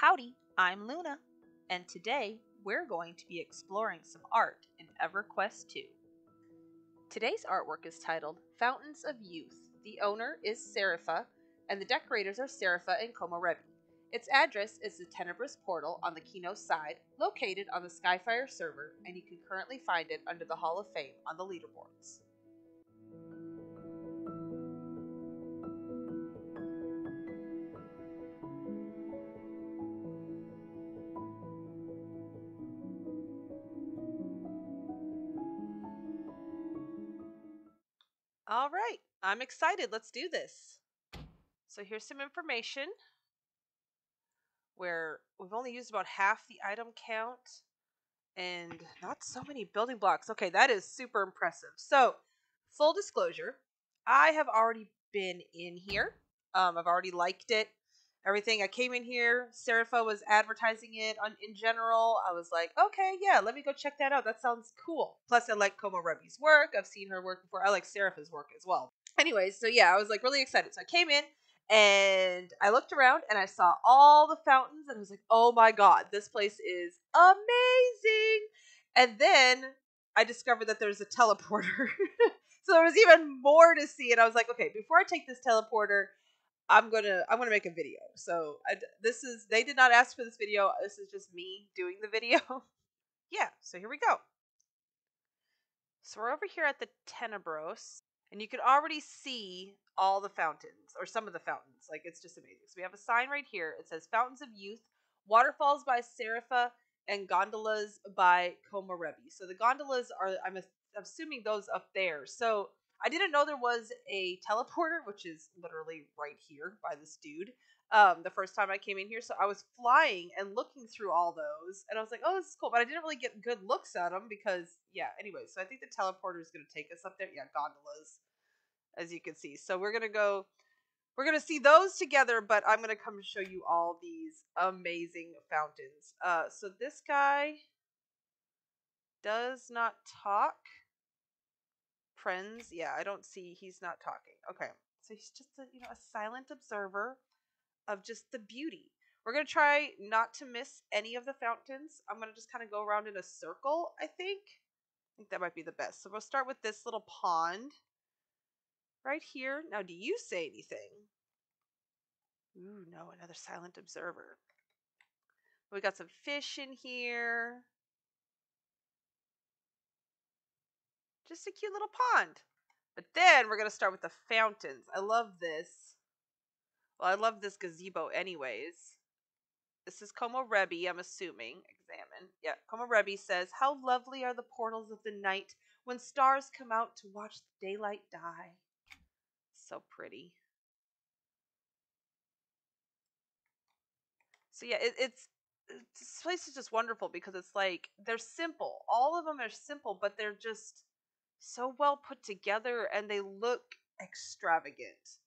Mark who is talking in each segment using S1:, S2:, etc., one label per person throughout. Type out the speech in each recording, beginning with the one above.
S1: Howdy, I'm Luna, and today we're going to be exploring some art in EverQuest 2. Today's artwork is titled Fountains of Youth. The owner is Serifa, and the decorators are Serifa and Komorebi. Its address is the Tenebrous Portal on the Kino side, located on the Skyfire server, and you can currently find it under the Hall of Fame on the leaderboards. All right, I'm excited. Let's do this. So here's some information where we've only used about half the item count and not so many building blocks. Okay, that is super impressive. So, full disclosure, I have already been in here. Um, I've already liked it. Everything. I came in here. Serifa was advertising it on in general. I was like, okay, yeah, let me go check that out. That sounds cool. Plus, I like Komorebi's work. I've seen her work before. I like Serifa's work as well. Anyways, so yeah, I was like really excited. So I came in and I looked around and I saw all the fountains and I was like, oh my god, this place is amazing. And then I discovered that there's a teleporter. so there was even more to see. And I was like, okay, before I take this teleporter, I'm gonna I'm gonna make a video. So I, this is they did not ask for this video. This is just me doing the video. yeah. So here we go. So we're over here at the Tenebrous, and you can already see all the fountains or some of the fountains. Like it's just amazing. So we have a sign right here. It says Fountains of Youth, Waterfalls by Serifa, and Gondolas by Komorebi. So the gondolas are I'm assuming those up there. So I didn't know there was a teleporter, which is literally right here by this dude. Um, the first time I came in here, so I was flying and looking through all those, and I was like, "Oh, this is cool," but I didn't really get good looks at them because, yeah. Anyway, so I think the teleporter is going to take us up there. Yeah, gondolas, as you can see. So we're gonna go. We're gonna see those together, but I'm gonna come show you all these amazing fountains. Uh, so this guy does not talk. Friends, yeah, I don't see he's not talking. Okay, so he's just a you know a silent observer of just the beauty. We're gonna try not to miss any of the fountains. I'm gonna just kind of go around in a circle. I think. I think that might be the best. So we'll start with this little pond right here. Now, do you say anything? Ooh, no, another silent observer. We got some fish in here. Just a cute little pond. But then we're going to start with the fountains. I love this. Well, I love this gazebo anyways. This is Komorebi, I'm assuming. Examine. Yeah, Komorebi says, How lovely are the portals of the night when stars come out to watch the daylight die. So pretty. So yeah, it, it's this place is just wonderful because it's like they're simple. All of them are simple, but they're just so well put together and they look extravagant.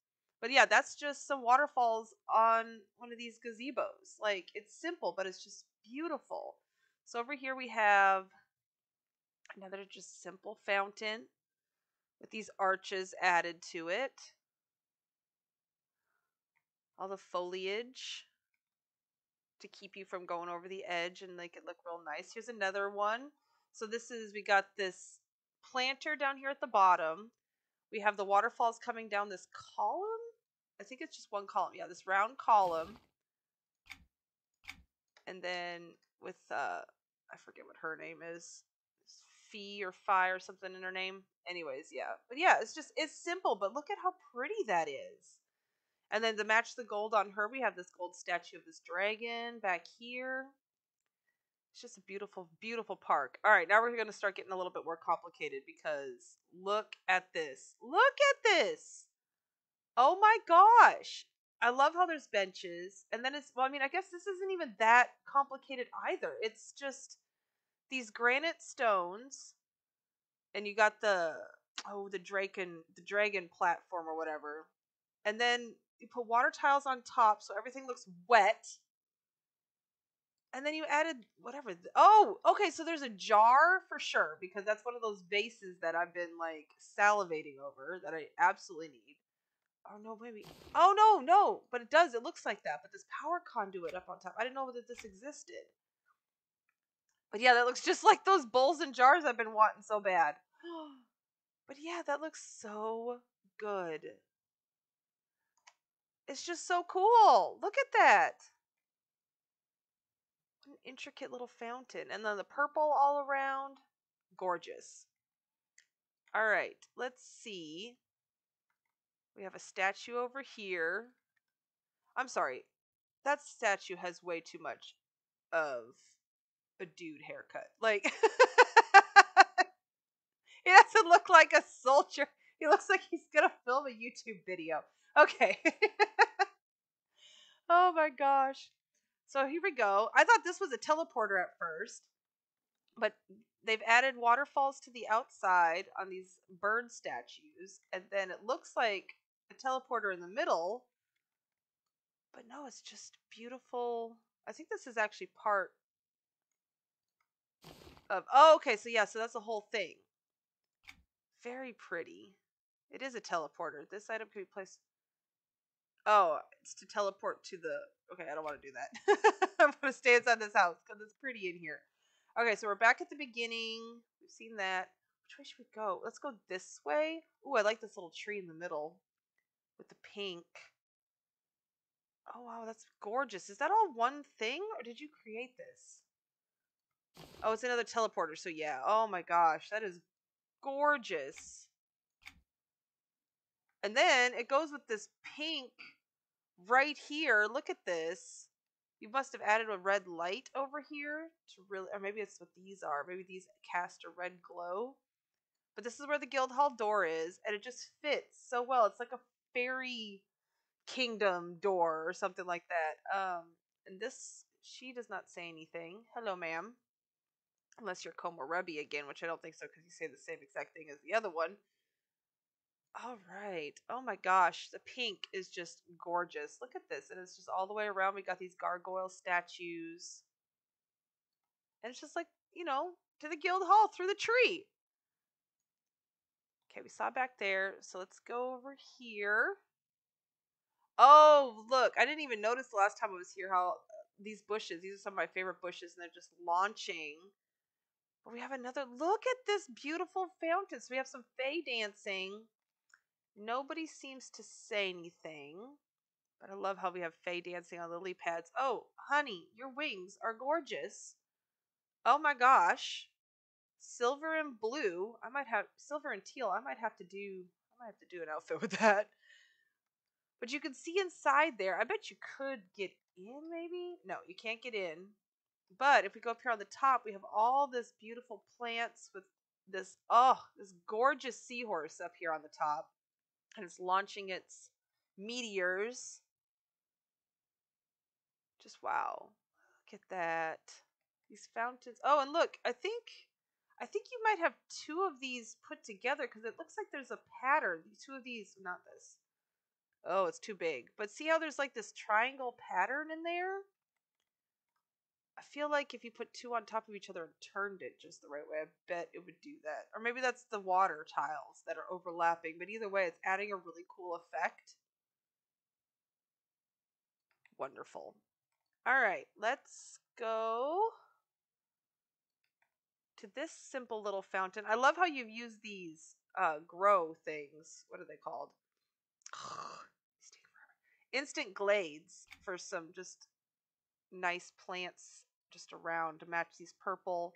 S1: But yeah, that's just some waterfalls on one of these gazebos. Like it's simple, but it's just beautiful. So over here we have another just simple fountain with these arches added to it. All the foliage to keep you from going over the edge and make it look real nice. Here's another one. So this is we got this planter down here at the bottom. We have the waterfalls coming down this column. I think it's just one column. Yeah, this round column. And then with, uh, I forget what her name is. Fee or Fi or something in her name. Anyways, yeah. But yeah, it's just, it's simple, but look at how pretty that is. And then to match the gold on her, we have this gold statue of this dragon back here. It's just a beautiful, beautiful park. All right, now we're going to start getting a little bit more complicated because look at this. Look at this. Oh my gosh. I love how there's benches. And then it's, well, I mean, I guess this isn't even that complicated either. It's just these granite stones. And you got the, oh, the dragon, the dragon platform or whatever. And then you put water tiles on top so everything looks wet and then you added whatever. Oh, okay. So there's a jar for sure because that's one of those vases that I've been like salivating over that I absolutely need. Oh no, maybe. Oh no, no. But it does. It looks like that. But this power conduit up on top. I didn't know that this existed. But yeah, that looks just like those bowls and jars I've been wanting so bad. but yeah, that looks so good. It's just so cool. Look at that. An intricate little fountain. And then the purple all around. Gorgeous. All right, let's see. We have a statue over here. I'm sorry. That statue has way too much of a dude haircut. Like he doesn't look like a soldier. He looks like he's gonna film a YouTube video. Okay. oh my gosh. So here we go. I thought this was a teleporter at first, but they've added waterfalls to the outside on these bird statues, and then it looks like a teleporter in the middle. But no, it's just beautiful. I think this is actually part of. Oh, okay. So yeah, so that's the whole thing. Very pretty. It is a teleporter. This item can be placed. Oh, it's to teleport to the. Okay, I don't want to do that. I want to stay inside this house because it's pretty in here. Okay, so we're back at the beginning. We've seen that. Which way should we go? Let's go this way. Ooh, I like this little tree in the middle with the pink. Oh, wow, that's gorgeous. Is that all one thing, or did you create this? Oh, it's another teleporter, so yeah. Oh my gosh, that is gorgeous. And then it goes with this pink right here. Look at this. You must have added a red light over here to really, or maybe it's what these are. Maybe these cast a red glow. But this is where the guild hall door is, and it just fits so well. It's like a fairy kingdom door or something like that. Um, and this, she does not say anything. Hello, ma'am. Unless you're Komorebi again, which I don't think so because you say the same exact thing as the other one. All right. Oh my gosh, the pink is just gorgeous. Look at this. And it's just all the way around. We got these gargoyle statues. And it's just like, you know, to the guild hall through the tree. Okay, we saw back there. So let's go over here. Oh, look. I didn't even notice the last time I was here how these bushes, these are some of my favorite bushes, and they're just launching. But we have another. Look at this beautiful fountain. So we have some Fey dancing. Nobody seems to say anything. But I love how we have Fey dancing on lily pads. Oh, honey, your wings are gorgeous. Oh my gosh. Silver and blue. I might have silver and teal. I might have to do I might have to do an outfit with that. But you can see inside there. I bet you could get in maybe? No, you can't get in. But if we go up here on the top, we have all this beautiful plants with this oh, this gorgeous seahorse up here on the top and it's launching its meteors. Just wow. Look at that. These fountains. Oh, and look, I think I think you might have two of these put together because it looks like there's a pattern. Two of these, not this. Oh, it's too big. But see how there's like this triangle pattern in there? I feel like if you put two on top of each other and turned it just the right way, I bet it would do that. Or maybe that's the water tiles that are overlapping, but either way, it's adding a really cool effect. Wonderful. All right, let's go to this simple little fountain. I love how you've used these uh, grow things. What are they called? Instant glades for some just nice plants just around to match these purple.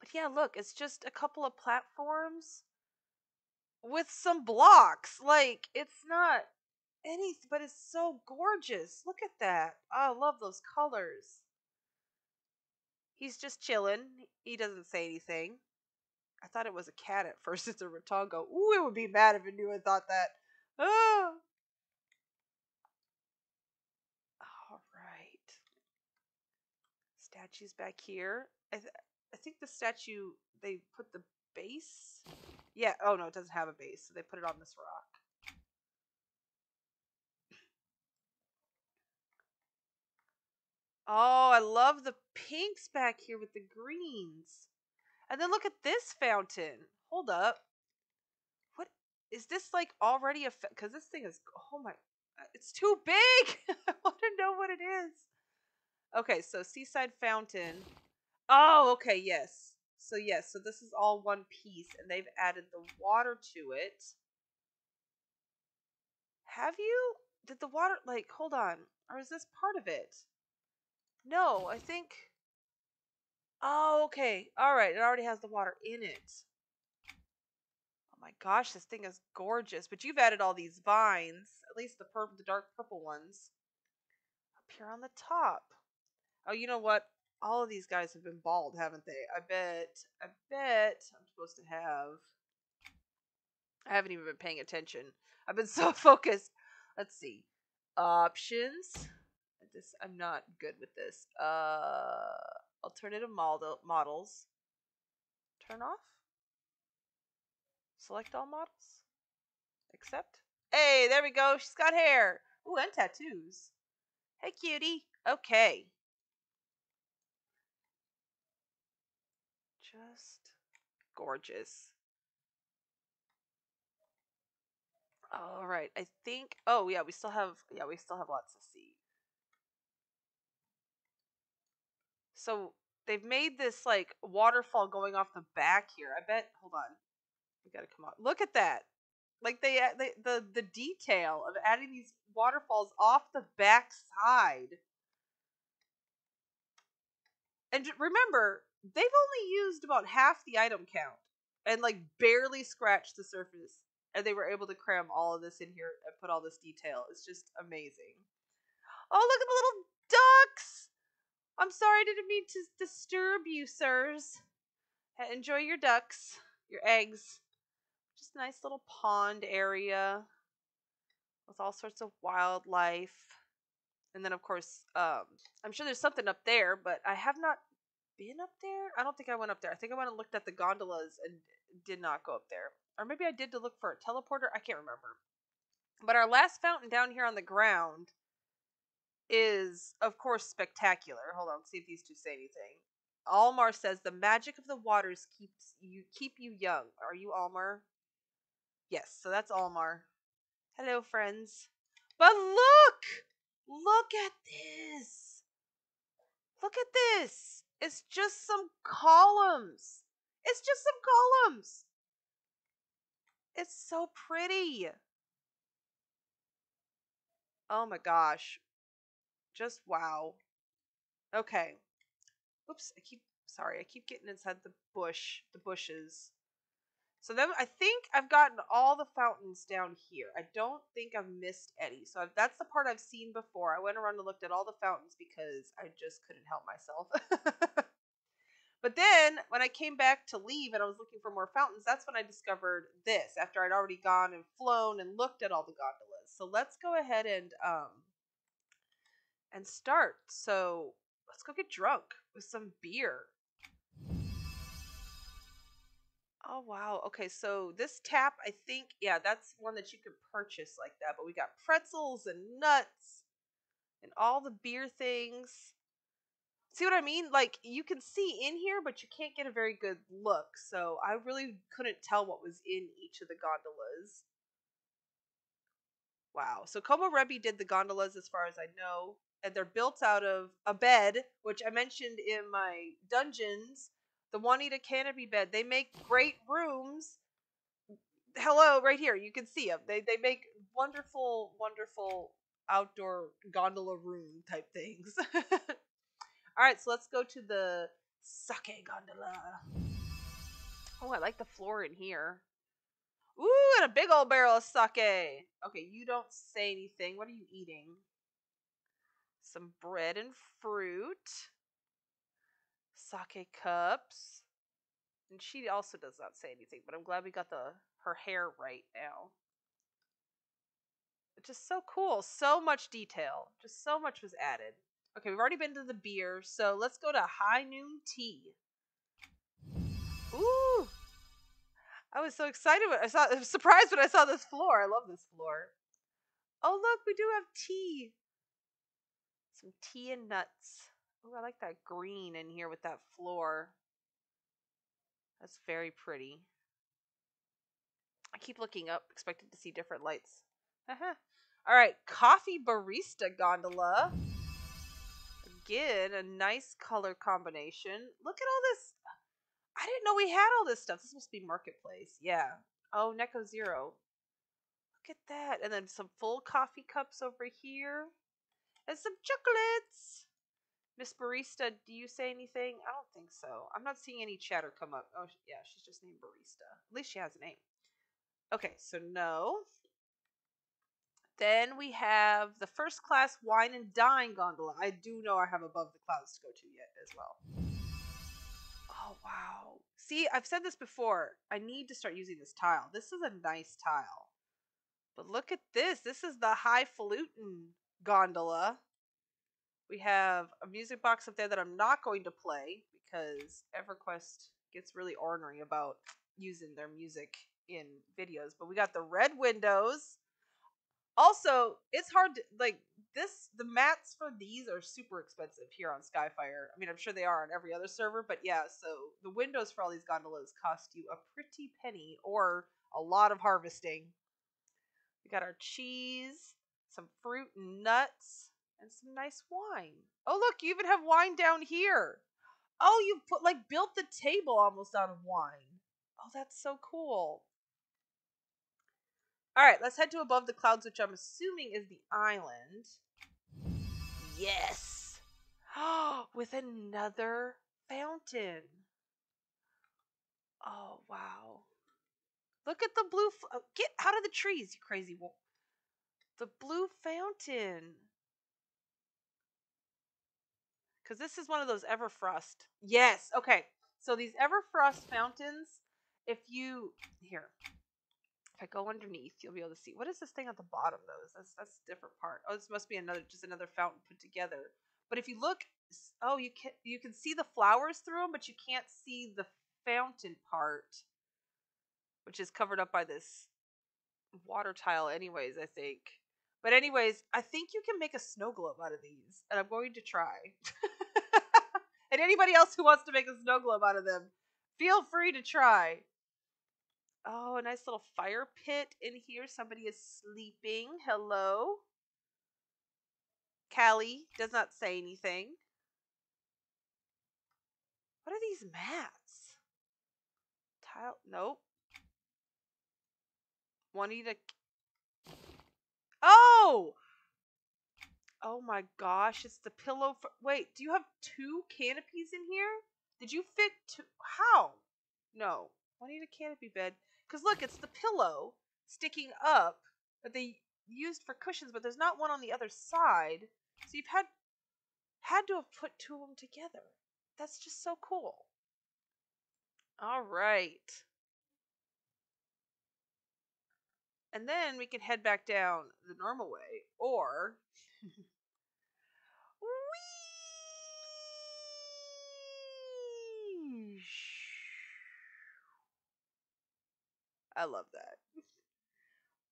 S1: But yeah, look, it's just a couple of platforms with some blocks. Like, it's not anything, but it's so gorgeous. Look at that. Oh, I love those colors. He's just chilling. He doesn't say anything. I thought it was a cat at first. It's a Ratonga. Ooh, it would be mad if I thought that. Ah. Statues back here. I, th- I think the statue they put the base. Yeah. Oh no, it doesn't have a base, so they put it on this rock. Oh, I love the pinks back here with the greens. And then look at this fountain. Hold up. What is this like already a because this thing is oh my uh, it's too big i want to know what it is okay so seaside fountain. Oh okay yes. So yes so this is all one piece and they've added the water to it. Have you? Did the water like hold on or is this part of it? No i think oh okay all right it already has the water in it. Oh my gosh, this thing is gorgeous. But you've added all these vines, at least the purple, the dark purple ones, up here on the top. Oh, you know what? All of these guys have been bald, haven't they? I bet. I bet I'm supposed to have. I haven't even been paying attention. I've been so focused. Let's see. Options. I just I'm not good with this. Uh, alternative model models. Turn off. Select all models. Accept. Hey, there we go. She's got hair. Ooh, and tattoos. Hey, cutie. Okay. Just gorgeous. All right. I think. Oh yeah, we still have. Yeah, we still have lots to see. So they've made this like waterfall going off the back here. I bet. Hold on. We gotta come out. Look at that. Like they, they the the detail of adding these waterfalls off the back side. And remember, they've only used about half the item count and like barely scratched the surface. And they were able to cram all of this in here and put all this detail. It's just amazing. Oh, look at the little ducks! I'm sorry, I didn't mean to disturb you, sirs. Enjoy your ducks, your eggs. Just a nice little pond area with all sorts of wildlife. And then, of course, um, I'm sure there's something up there, but I have not been up there. I don't think I went up there. I think I went and looked at the gondolas and did not go up there. Or maybe I did to look for a teleporter. I can't remember. But our last fountain down here on the ground is, of course, spectacular. Hold on, see if these two say anything. Almar says the magic of the waters keeps you keep you young. Are you Almar? Yes, so that's Almar. Hello, friends. But look! Look at this! Look at this! It's just some columns. It's just some columns. It's so pretty. Oh my gosh. Just wow. Okay. Oops, I keep sorry, I keep getting inside the bush, the bushes. So then I think I've gotten all the fountains down here. I don't think I've missed any. So I've, that's the part I've seen before. I went around and looked at all the fountains because I just couldn't help myself. but then when I came back to leave and I was looking for more fountains, that's when I discovered this after I'd already gone and flown and looked at all the gondolas. So let's go ahead and um and start. So let's go get drunk with some beer. Oh wow. Okay, so this tap, I think, yeah, that's one that you can purchase like that. But we got pretzels and nuts and all the beer things. See what I mean? Like you can see in here, but you can't get a very good look. So I really couldn't tell what was in each of the gondolas. Wow. So Komorebi did the gondolas as far as I know. And they're built out of a bed, which I mentioned in my dungeons the Juanita canopy bed. They make great rooms. Hello, right here. You can see them. They they make wonderful, wonderful outdoor gondola room type things. All right, so let's go to the sake gondola. Oh, I like the floor in here. Ooh, and a big old barrel of sake. Okay, you don't say anything. What are you eating? Some bread and fruit sake cups. And she also does not say anything, but I'm glad we got the her hair right now. It's just so cool. So much detail. Just so much was added. Okay, we've already been to the beer, so let's go to high noon tea. Ooh! I was so excited when I saw I was surprised when I saw this floor. I love this floor. Oh look, we do have tea. Some tea and nuts. Oh, I like that green in here with that floor. That's very pretty. I keep looking up, expecting to see different lights. Uh-huh. All right, coffee barista gondola. Again, a nice color combination. Look at all this. I didn't know we had all this stuff. This must be marketplace. Yeah. Oh, Neko Zero. Look at that. And then some full coffee cups over here. And some chocolates. Miss Barista, do you say anything? I don't think so. I'm not seeing any chatter come up. Oh, yeah, she's just named Barista. At least she has a name. Okay, so no. Then we have the first class wine and dine gondola. I do know I have above the clouds to go to yet as well. Oh, wow. See, I've said this before. I need to start using this tile. This is a nice tile. But look at this. This is the highfalutin gondola. We have a music box up there that I'm not going to play because EverQuest gets really ornery about using their music in videos. But we got the red windows also, it's hard to like this. The mats for these are super expensive here on Skyfire. I mean, I'm sure they are on every other server, but yeah. So the windows for all these gondolas cost you a pretty penny or a lot of harvesting. We got our cheese, some fruit and nuts, and some nice wine. Oh, look, you even have wine down here. Oh, you put like built the table almost out of wine. Oh, that's so cool. All right, let's head to above the clouds, which I'm assuming is the island. Yes. With another fountain. Oh, wow. Look at the blue. F- oh, Get out of the trees, you crazy. Wo- the blue fountain. Because this is one of those Everfrost. Yes. Okay. So these Everfrost fountains, if you. Here. If I go underneath, you'll be able to see. What is this thing at the bottom, though? That's that's a different part. Oh, this must be another, just another fountain put together. But if you look, oh, you can you can see the flowers through them, but you can't see the fountain part, which is covered up by this water tile, anyways. I think. But anyways, I think you can make a snow globe out of these, and I'm going to try. and anybody else who wants to make a snow globe out of them, feel free to try. Oh, a nice little fire pit in here. Somebody is sleeping. Hello. Callie does not say anything. What are these mats? Tile. Nope. Juanita. Oh! Oh my gosh, it's the pillow. For, wait, do you have two canopies in here? Did you fit two? How? No. I need a canopy bed. Because look, it's the pillow sticking up that they used for cushions, but there's not one on the other side. So you've had had to have put two of them together. That's just so cool. All right. And then we can head back down the normal way, or I love that.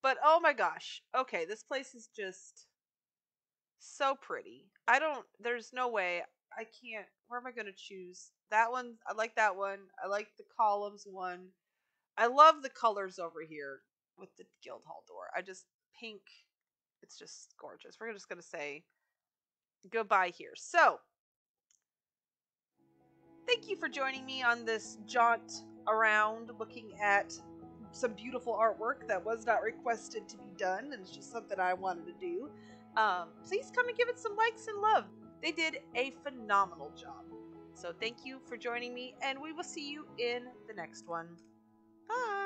S1: But oh my gosh. Okay, this place is just so pretty. I don't there's no way I can't where am I going to choose? That one I like that one. I like the columns one. I love the colors over here with the guild hall door. I just pink it's just gorgeous. We're just going to say goodbye here. So, thank you for joining me on this jaunt around looking at some beautiful artwork that was not requested to be done, and it's just something I wanted to do. Um, please come and give it some likes and love. They did a phenomenal job. So thank you for joining me, and we will see you in the next one. Bye.